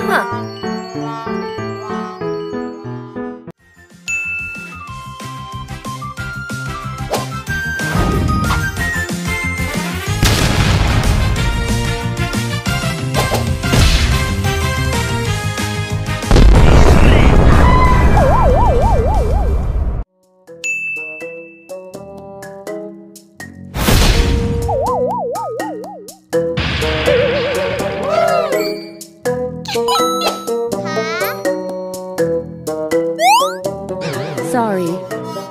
Huh. Sorry.